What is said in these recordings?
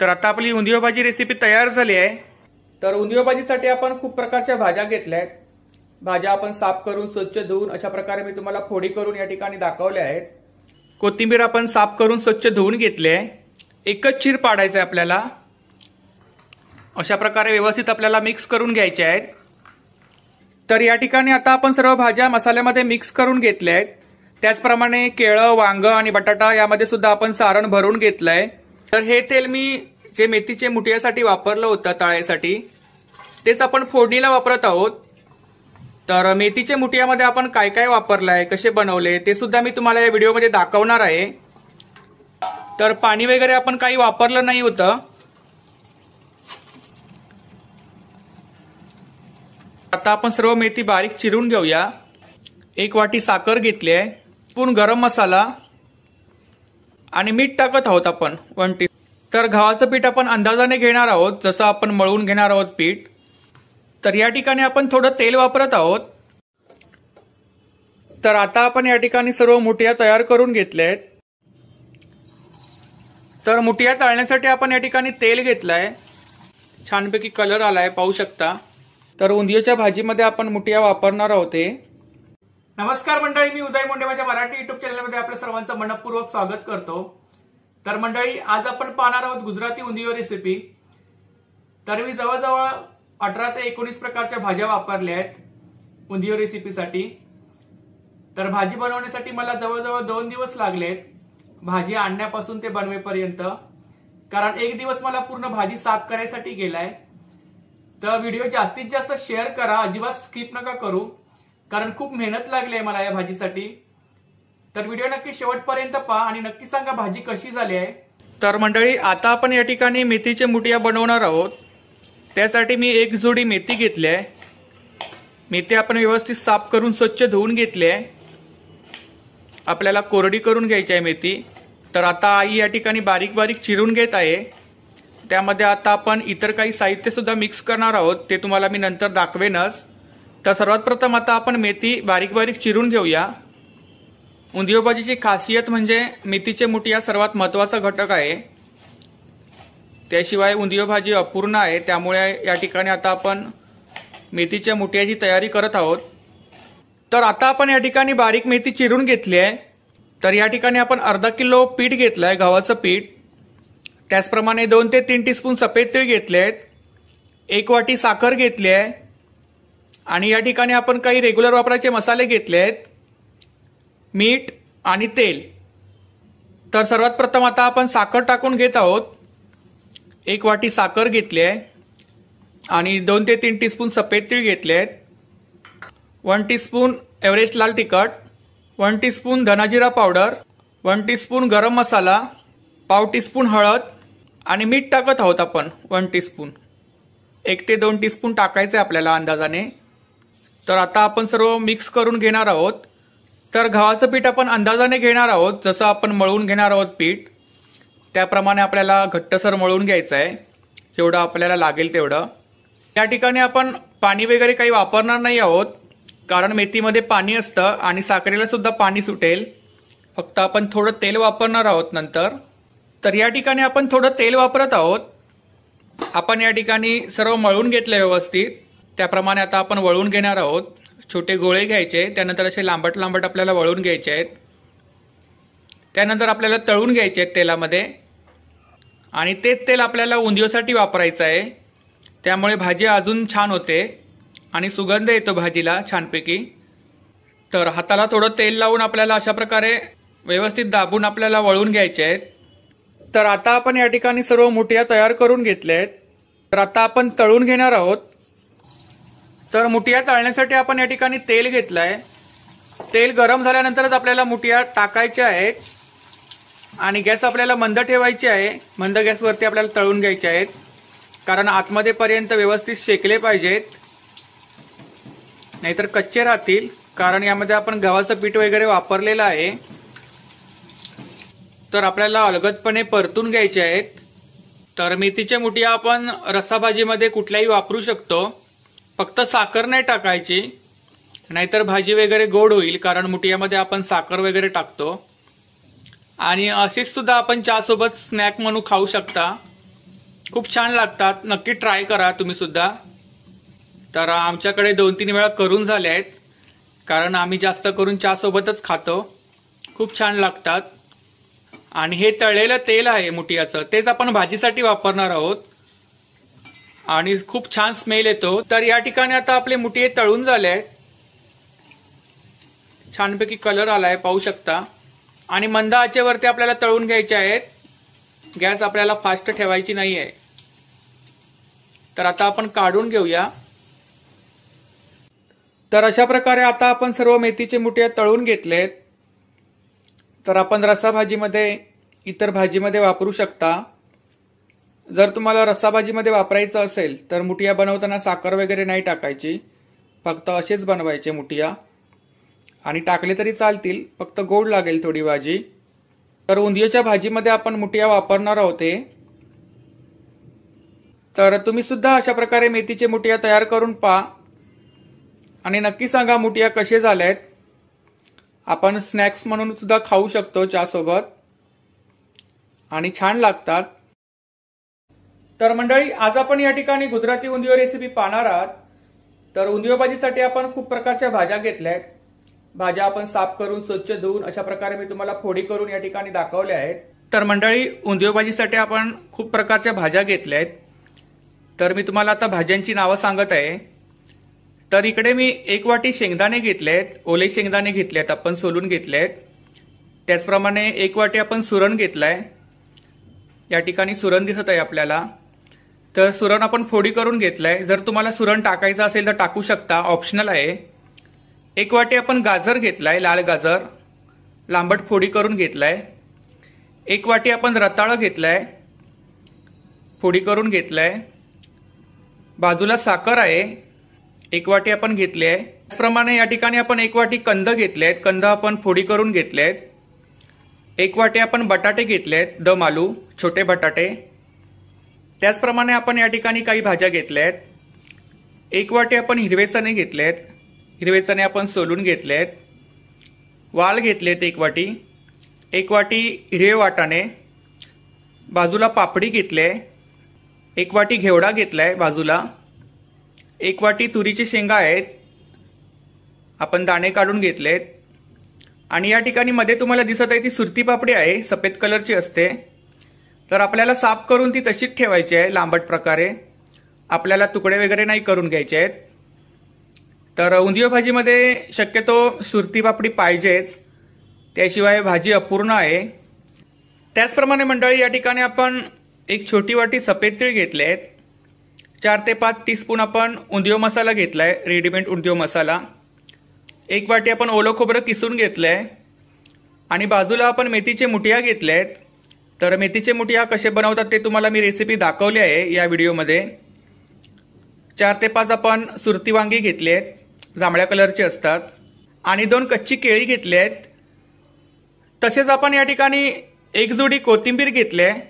तर आता आपली उंदिओ भाजी रेसिपी तयार झाली आहे. तर उंदिओ भाजीसाठी आपण खूप प्रकारच्या भाज्या घेतल्या आहेत. भाज्या आपण साफ करून स्वच्छ धुवून अशा प्रकारे मी तुम्हाला फोडी करून या ठिकाणी दाखवल्या आहेत. कोथिंबीर आपण साफ करून स्वच्छ धुवून घेतली आहे. एकच चीर पाडायचं आहे आपल्याला. अशा प्रकारे व्यवस्थित आपल्याला मिक्स करून घ्यायचे आहेत. तर या ठिकाणी आता आपण सर्व भाज्या मसाल्यामध्ये मिक्स करून घेतल्या आहेत. त्याचप्रमाणे केळं वांग आणि बटाटा यामध्ये सुद्धा आपण सारण भरून घेतलंय. तर हे तेल मी जे मेथीचे मुठियासाठी वापरलं होतं तळायसाठी तेच आपण फोडणीला वापरत आहोत. तर मेथीचे मुठियामध्ये आपण काय काय वापरलंय कसे बनवले ते सुद्धा मी तुम्हाला या व्हिडिओमध्ये दाखवणार आहे. तर पाणी वगैरे आपण काही वापरलं नाही होतं. आता आपण सर्व मेथी बारीक चिरून घेऊया. एक वाटी साखर घेतली आहे. पूर्ण गरम मसाला. आणि मीठ टाकत आहोत आपण वन टी तर गव्हाचं पीठ आपण अंदाजाने घेणार आहोत जसं आपण मळून घेणार आहोत पीठ. तर या ठिकाणी आपण थोडं तेल वापरत आहोत. तर आता आपण या ठिकाणी सर्व मुठिया तयार करून घेतल्या आहेत तर मुठिया तळण्यासाठी आपण या ठिकाणी तेल घेतलंय. छानपैकी कलर आलाय पाहू शकता. तर उंदियाच्या भाजीमध्ये आपण मुठिया वापरणार आहोत हे. नमस्कार मंडळी मी उदय मुंडे माझ्या मराठी युट्यूब चॅनलमध्ये आपल्या सर्वांचं मनपूर्वक स्वागत करतो. तर मंडळी आज आपण पाहणार आहोत गुजराती उंदियो रेसिपी तर मी जवळजवळ अठरा ते एकोणीस प्रकारच्या भाज्या वापरल्या आहेत उंदिओ रेसिपीसाठी तर भाजी बनवण्यासाठी मला जवळजवळ दोन दिवस लागलेत भाजी आणण्यापासून ते बनवेपर्यंत. कारण एक दिवस मला पूर्ण भाजी साफ करायसाठी गेलाय. तर व्हिडिओ जास्तीत जास्त शेअर करा अजिबात स्किप नका करू. कारण खूप मेहनत लागली आहे मला या भाजीसाठी. तर व्हिडिओ नक्की शेवटपर्यंत पहा आणि नक्की सांगा भाजी कशी झाली आहे. तर मंडळी आता आपण या ठिकाणी मेथीचे मुठिया बनवणार आहोत. त्यासाठी मी एक जोडी मेथी घेतली आहे. मेथी आपण व्यवस्थित साफ करून स्वच्छ धुवून घेतली आहे. आपल्याला कोरडी करून घ्यायची आहे मेथी. तर आता आई या ठिकाणी बारीक बारीक चिरून घेत आहे. त्यामध्ये आता आपण इतर काही साहित्य सुद्धा मिक्स करणार आहोत. ते तुम्हाला मी नंतर दाखवेनच. तर सर्वात प्रथम आता आपण मेथी बारीक बारीक चिरून घेऊया. उंदिओ भाजीची खासियत म्हणजे मेथीचे मुठी हा सर्वात महत्त्वाचा घटक आहे. त्याशिवाय उंदिओ भाजी अपूर्ण आहे. त्यामुळे या ठिकाणी आता आपण मेथीच्या मुठ्याची तयारी करत आहोत. तर आता आपण या ठिकाणी बारीक मेथी चिरून घेतली आहे. तर या ठिकाणी आपण अर्धा किलो पीठ घेतलंय गव्हाचं पीठ. त्याचप्रमाणे दोन ते तीन टीस्पून सफेद तीळ घेतले आहेत एक वाटी साखर घेतली आहे. आणि या ठिकाणी आपण काही रेग्युलर वापराचे मसाले घेतले आहेत. मीठ आणि तेल. तर सर्वात प्रथम आता आपण साखर टाकून घेत आहोत. एक वाटी साखर घेतली आहे. आणि दोन ते तीन टीस्पून सफेद तीळ घेतले आहेत. वन टीस्पून एव्हरेस्ट लाल तिखट. वन टीस्पून धनाजिरा पावडर वन टीस्पून गरम मसाला. पाव टीस्पून हळद. आणि मीठ टाकत आहोत आपण. वन टीस्पून एक ते दोन टीस्पून टाकायचे आपल्याला अंदाजाने. तर आता आपण सर्व मिक्स करून घेणार आहोत. तर गव्हाचं पीठ आपण अंदाजाने घेणार आहोत जसं आपण मळून घेणार आहोत पीठ. त्याप्रमाणे आपल्याला घट्टसर मळून घ्यायचं आहे. जेवढं आपल्याला लागेल तेवढं. या ठिकाणी आपण पाणी वगैरे काही वापरणार नाही आहोत कारण मेथीमध्ये पाणी असतं आणि साखरेला सुद्धा पाणी सुटेल. फक्त आपण थोडं तेल वापरणार आहोत नंतर. तर या ठिकाणी आपण थोडं तेल वापरत आहोत. आपण या ठिकाणी सर्व मळून घेतलं व्यवस्थित. त्याप्रमाणे आता आपण वळून घेणार आहोत. छोटे गोळे घ्यायचे त्यानंतर असे लांबट लांबट आपल्याला वळून घ्यायचे आहेत. त्यानंतर आपल्याला तळून घ्यायचे आहेत तेलामध्ये. आणि तेच तेल आपल्याला उंदियोसाठी वापरायचं आहे. त्यामुळे भाजी अजून छान होते आणि सुगंध येतो भाजीला छानपैकी. तर हाताला थोडं तेल लावून आपल्याला अशा प्रकारे व्यवस्थित दाबून आपल्याला वळून घ्यायचे आहेत. तर आता आपण या ठिकाणी सर्व मुठिया तयार करून घेतल्या आहेत. तर आता आपण तळून घेणार आहोत. तर मुठिया तळण्यासाठी आपण या ठिकाणी तेल घेतलंय. तेल गरम झाल्यानंतरच आपल्याला मुठिया टाकायच्या आहेत. आणि गॅस आपल्याला मंद ठेवायची आहे. मंद गॅसवरती आपल्याला तळून घ्यायचे आहेत. कारण आतमध्ये पर्यंत व्यवस्थित शेकले पाहिजेत. नाहीतर कच्चे राहतील. कारण यामध्ये आपण गव्हाचं पीठ वगैरे वापरलेलं आहे. तर आपल्याला अलगदपणे परतून घ्यायचे आहेत. तर मेथीच्या मुठिया आपण रस्साभाजीमध्ये कुठल्याही वापरू शकतो. फक्त साखर नाही टाकायची नाहीतर भाजी वगैरे गोड होईल कारण मुठियामध्ये आपण साखर वगैरे टाकतो. आणि अशीच सुद्धा आपण चहा सोबत स्नॅक म्हणून खाऊ शकता. खूप छान लागतात. नक्की ट्राय करा तुम्ही सुद्धा तर आमच्याकडे दोन तीन वेळा करून झाले आहेत कारण आम्ही जास्त करून चहा सोबतच खातो. खूप छान लागतात. आणि हे तळलेलं तेल आहे मुठियाचं. तेच आपण भाजीसाठी वापरणार आहोत. आणि खूप छान स्मेल येतो. तर या ठिकाणी आता आपले मुठिये तळून झाले आहेत छानपैकी कलर आलाय पाहू शकता. आणि मंद आचेवरती आपल्याला तळून घ्यायचे आहेत. गॅस आपल्याला फास्ट ठेवायची नाही आहे तर आता आपण काढून घेऊया. तर अशा प्रकारे आता आपण सर्व मेथीचे मुठे तळून घेतलेत. तर आपण रस्सा भाजीमध्ये इतर भाजीमध्ये वापरू शकता. जर तुम्हाला रस्साभाजीमध्ये वापरायचं असेल तर मुठिया बनवताना साखर वगैरे नाही टाकायची. फक्त असेच बनवायचे मुठिया. आणि टाकले तरी चालतील फक्त गोड लागेल थोडी भाजी. तर उंदियोच्या भाजीमध्ये आपण मुठिया वापरणार आहोत तर तुम्ही सुद्धा अशा प्रकारे मेथीचे मुठिया तयार करून पहा आणि नक्की सांगा मुठिया कसे झाल्यात आपण स्नॅक्स म्हणून सुद्धा खाऊ शकतो चहासोबत. आणि छान लागतात. तर मंडळी आज आपण या ठिकाणी गुजराती उंदिओ रेसिपी पाहणार आहात. तर उंदिओ भाजीसाठी आपण खूप प्रकारच्या भाज्या घेतल्या आहेत भाज्या आपण साफ करून स्वच्छ धुवून अशा प्रकारे मी तुम्हाला फोडी करून या ठिकाणी दाखवल्या आहेत. तर मंडळी उंदिओ भाजीसाठी आपण खूप प्रकारच्या भाज्या घेतल्या आहेत तर मी तुम्हाला आता भाज्यांची नावं सांगत आहे. तर इकडे मी एक वाटी शेंगदाणे घेतले आहेत ओले शेंगदाणे घेतले आहेत आपण सोलून घेतले आहेत त्याचप्रमाणे एक वाटी आपण सुरण घेतलाय. या ठिकाणी सुरण दिसत आहे आपल्याला. तर सुरण आपण फोडी करून घेतलाय. जर तुम्हाला सुरण टाकायचं असेल तर टाकू शकता. ऑप्शनल आहे. एक वाटी आपण गाजर घेतलाय लाल गाजर. लांबट फोडी करून घेतलाय. एक वाटी आपण रताळं घेतलाय. फोडी करून घेतलाय. बाजूला साखर आहे. एक वाटी आपण घेतली आहे. त्याचप्रमाणे या ठिकाणी आपण एक वाटी कंद घेतले आहेत कंद आपण फोडी करून घेतले आहेत एक वाटी आपण बटाटे घेतले आहेत दम आलू छोटे बटाटे. त्याचप्रमाणे आपण या ठिकाणी काही भाज्या घेतल्या आहेत एक वाटी आपण हिरवे चणे घेतले आहेत हिरवे चणे आपण सोलून घेतले आहेत वाल घेतलेत एक वाटी. एक वाटी हिरवे वाटाणे. बाजूला पापडी घेतले. एक वाटी घेवडा घेतलाय बाजूला. एक वाटी तुरीची शेंगा आहेत. आपण दाणे काढून घेतलेत. आणि या ठिकाणी मध्ये तुम्हाला दिसत आहे ती सुरती पापडी आहे. सफेद कलरची असते. तर आपल्याला साफ करून ती तशीच ठेवायची आहे लांबट प्रकारे. आपल्याला तुकडे वगैरे नाही करून घ्यायचे आहेत. तर उंदिओ भाजीमध्ये शक्यतो सुरती पापडी पाहिजेच. त्याशिवाय भाजी अपूर्ण आहे. त्याचप्रमाणे मंडळी या ठिकाणी आपण एक छोटी वाटी सफेद तीळ घेतले आहेत चार ते पाच टीस्पून आपण उंदिओ मसाला घेतलाय रेडीमेड उंदिओ मसाला. एक वाटी आपण ओलं खोबरं किसून घेतलंय. आणि बाजूला आपण मेथीचे मुठिया घेतले आहेत तर मेथीचे मुठिया कसे बनवतात ते तुम्हाला मी रेसिपी दाखवली आहे या व्हिडिओमध्ये. चार ते पाच आपण सुरती वांगी घेतली आहेत जांभळ्या कलरचे असतात आणि दोन कच्ची केळी घेतली आहेत. तसेच आपण या ठिकाणी एक जोडी कोथिंबीर घेतली आहे.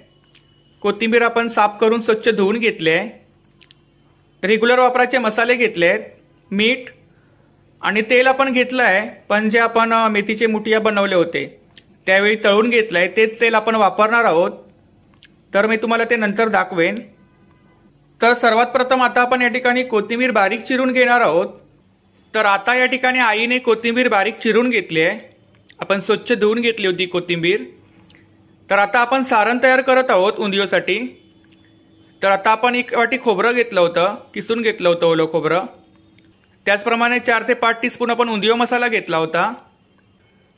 कोथिंबीर आपण साफ करून स्वच्छ धुवून घेतले रेग्युलर वापराचे मसाले घेतले आहेत मीठ आणि तेल आपण घेतलं आहे पण जे आपण मेथीचे मुठिया बनवले होते. त्यावेळी तळून घेतलंय तेच तेल आपण वापरणार आहोत. तर मी तुम्हाला ते नंतर दाखवेन. तर सर्वात प्रथम आता आपण या ठिकाणी कोथिंबीर बारीक चिरून घेणार आहोत. तर आता या ठिकाणी आईने कोथिंबीर बारीक चिरून घेतली आहे. आपण स्वच्छ धुवून घेतली होती कोथिंबीर. तर आता आपण सारण तयार करत आहोत उंदिओसाठी तर आता आपण एक वाटी खोबरं घेतलं होतं किसून घेतलं होतं ओलं खोबरं. त्याचप्रमाणे चार ते पाच टीस्पून आपण उंदिओ मसाला घेतला होता.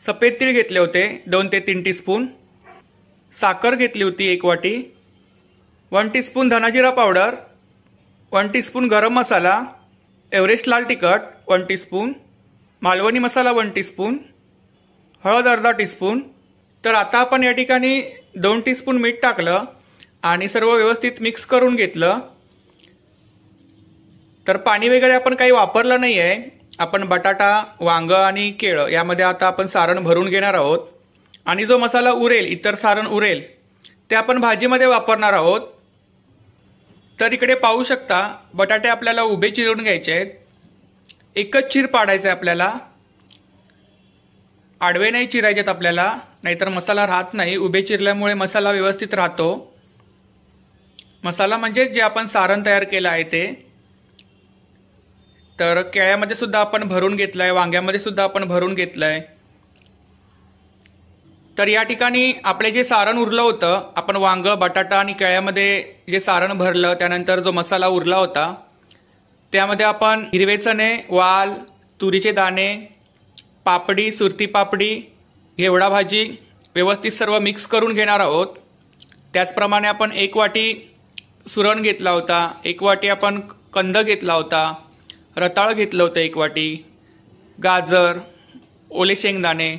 सफेद तीळ घेतले होते दोन ते तीन टीस्पून साखर घेतली होती एक वाटी. वन टीस्पून धनाजिरा पावडर वन टीस्पून गरम मसाला. एव्हरेस्ट लाल तिखट वन टीस्पून मालवणी मसाला वन टीस्पून हळद अर्धा टीस्पून तर आता आपण या ठिकाणी दोन टीस्पून मीठ टाकलं आणि सर्व व्यवस्थित मिक्स करून घेतलं. तर पाणी वगैरे आपण काही वापरलं नाही आहे आपण बटाटा वांग आणि केळं यामध्ये आता आपण सारण भरून घेणार आहोत. आणि जो मसाला उरेल इतर सारण उरेल ते आपण भाजीमध्ये वापरणार आहोत. तर इकडे पाहू शकता बटाटे आपल्याला उभे चिरून घ्यायचे आहेत. एकच चीर पाडायचे आपल्याला. आडवे नाही चिरायचेत आपल्याला नाहीतर मसाला राहत नाही. उभे चिरल्यामुळे मसाला व्यवस्थित राहतो. मसाला म्हणजे जे आपण सारण तयार केलं आहे ते. तर केळ्यामध्ये सुद्धा आपण भरून घेतलाय वांग्यामध्ये सुद्धा आपण भरून घेतलंय. तर या ठिकाणी आपले जे सारण उरलं होतं आपण वांग बटाटा आणि केळ्यामध्ये जे सारण भरलं त्यानंतर जो मसाला उरला होता त्यामध्ये आपण हिरवे चणे वाल तुरीचे दाणे पापडी सुरती पापडी घेवडा भाजी व्यवस्थित सर्व मिक्स करून घेणार आहोत. त्याचप्रमाणे आपण एक वाटी सुरण घेतला होता एक वाटी आपण कंद घेतला होता रताळ घेतलं होतं एक वाटी गाजर ओले शेंगदाणे.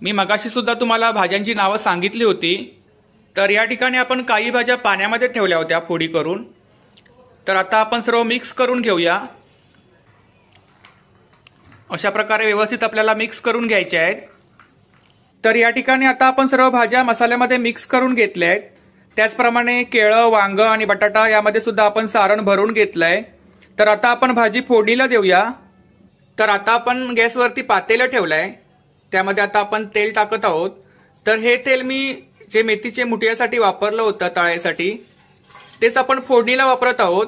मी मगाशी सुद्धा तुम्हाला भाज्यांची नावं सांगितली होती तर या ठिकाणी आपण काही भाज्या पाण्यामध्ये ठेवल्या होत्या फोडी करून. तर आता आपण सर्व मिक्स करून घेऊया. अशा प्रकारे व्यवस्थित आपल्याला मिक्स करून घ्यायचे आहेत. तर या ठिकाणी आता आपण सर्व भाज्या मसाल्यामध्ये मिक्स करून घेतल्या आहेत. त्याचप्रमाणे केळं वांग आणि बटाटा यामध्ये सुद्धा आपण सारण भरून घेतलंय. तर आता आपण भाजी फोडणीला देऊया. तर आता आपण गॅसवरती पातेलं ठेवलंय. त्यामध्ये आता आपण तेल टाकत आहोत. तर हे तेल मी जे मेथीचे मुठियासाठी वापरलं होतं तळायसाठी तेच आपण फोडणीला वापरत आहोत.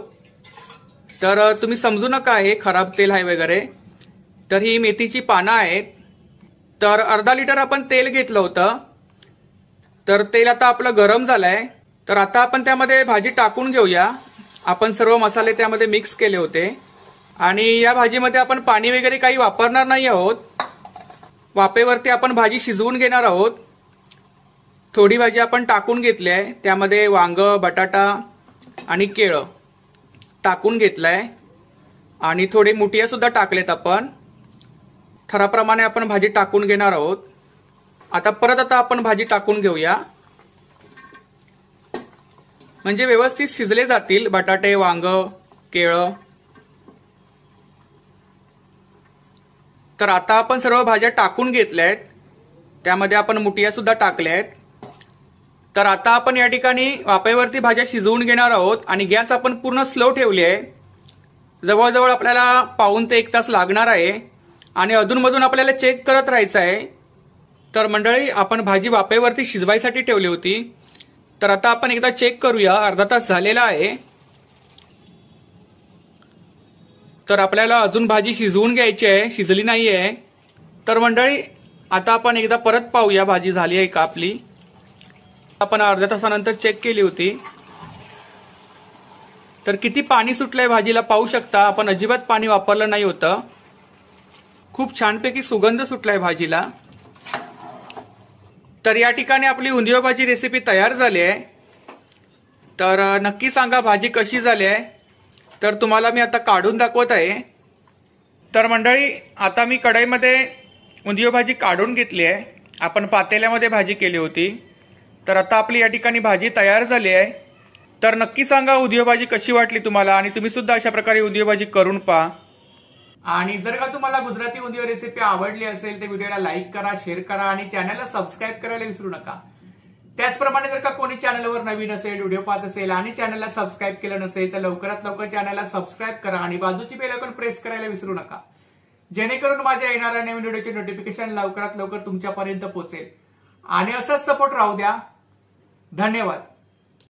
तर तुम्ही समजू नका हे खराब तेल आहे वगैरे. तर ही मेथीची पानं आहेत. तर अर्धा लिटर आपण तेल घेतलं होतं. तर तेल आता आपलं गरम झालंय. तर आता आपण त्यामध्ये भाजी टाकून घेऊया. आपण सर्व मसाले त्यामध्ये मिक्स केले होते. आणि या भाजीमध्ये आपण पाणी वगैरे काही वापरणार नाही आहोत. वाफेवरती आपण भाजी शिजवून घेणार आहोत. थोडी भाजी आपण टाकून घेतली आहे. त्यामध्ये वांग बटाटा आणि केळं टाकून घेतलंय. आणि थोडे मुठिया सुद्धा टाकलेत आपण. थराप्रमाणे आपण भाजी टाकून घेणार आहोत. आता परत आता आपण भाजी टाकून घेऊया. म्हणजे व्यवस्थित शिजले जातील बटाटे वांग केळं. तर आता आपण सर्व भाज्या टाकून घेतल्या आहेत त्यामध्ये आपण मुठिया सुद्धा टाकल्या आहेत तर आता आपण या ठिकाणी वापेवरती भाज्या शिजवून घेणार आहोत आणि गॅस आपण पूर्ण स्लो ठेवली आहे. जवळजवळ आपल्याला पाऊन ते एक तास लागणार आहे. आणि अधूनमधून आपल्याला चेक करत राहायचं आहे. तर मंडळी आपण भाजी वापेवरती शिजवायसाठी ठेवली होती. तर आता आपण एकदा चेक करूया. अर्धा तास झालेला आहे. तर आपल्याला अजून भाजी शिजवून घ्यायची आहे. शिजली नाही आहे तर मंडळी आता आपण एकदा परत पाहूया भाजी झाली आहे का आपली. आपण अर्ध्या तासानंतर चेक केली होती. तर किती पाणी सुटलंय भाजीला पाहू शकता. आपण अजिबात पाणी वापरलं नाही होतं. खूप छानपैकी सुगंध सुटलाय भाजीला. तर या ठिकाणी आपली उंदिओ भाजी रेसिपी तयार झाली आहे. तर नक्की सांगा भाजी कशी झाली आहे. तर तुम्हाला मी आता काढून दाखवत आहे. तर मंडळी आता मी कढईमध्ये उंदिओ भाजी काढून घेतली आहे. आपण पातेल्यामध्ये भाजी केली होती. तर आता आपली या ठिकाणी भाजी तयार झाली आहे. तर नक्की सांगा उदिओ भाजी कशी वाटली तुम्हाला आणि तुम्ही सुद्धा अशा प्रकारे उदिओ भाजी करून पहा. आणि जर का तुम्हाला गुजराती उंदिओ रेसिपी आवडली असेल तर व्हिडिओला लाईक करा शेअर करा आणि चॅनलला सबस्क्राईब करायला विसरू नका. त्याचप्रमाणे जर का कोणी चॅनलवर नवीन असेल व्हिडिओ पाहत असेल आणि चॅनलला सबस्क्राईब केलं नसेल तर लवकरात लवकर चॅनलला सबस्क्राईब करा आणि बाजूची बेल आयकॉन प्रेस करायला विसरू नका. जेणेकरून माझ्या येणाऱ्या नवीन व्हिडिओचे नोटिफिकेशन लवकरात लवकर तुमच्यापर्यंत पोहोचेल आणि असंच सपोर्ट राहू द्या. धन्यवाद.